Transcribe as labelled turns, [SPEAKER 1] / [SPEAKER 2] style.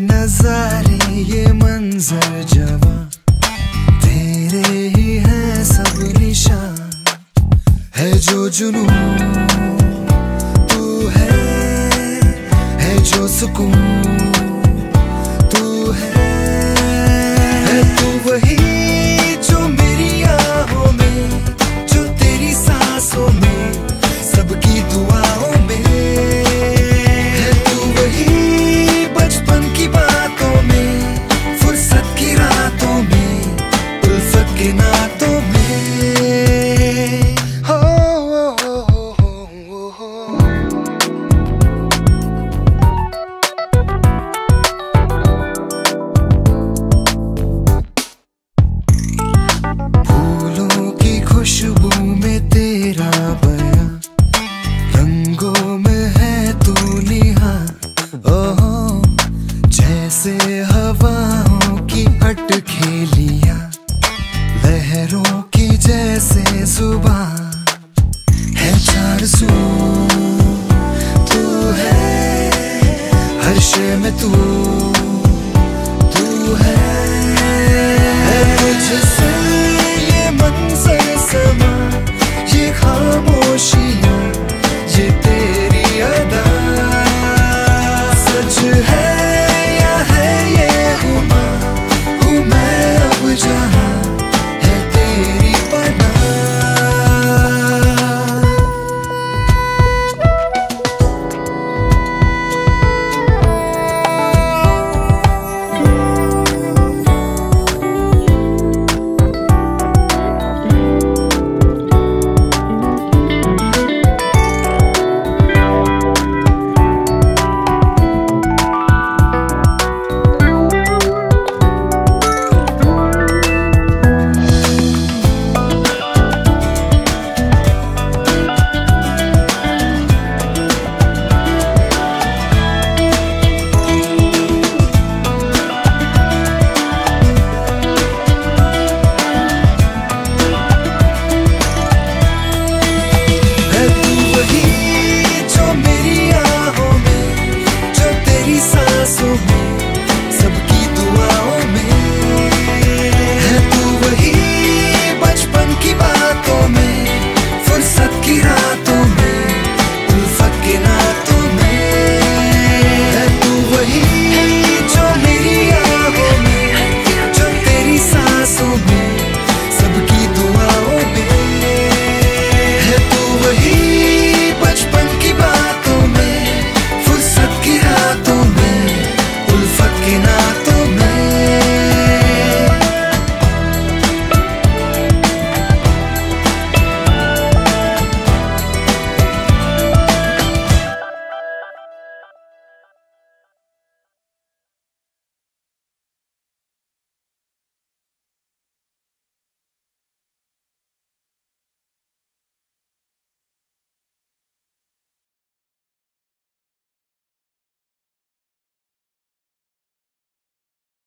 [SPEAKER 1] नजारे, ये मंजर जवा तेरे ही है सब निशान। है जो जुनू तू है है जो सुकून। हवाओं की अटखेलियाँ लहरों की जैसे सुबह है चार सू तू है हर्ष में तू। तू है, है ये मंजर समा ये खामोशी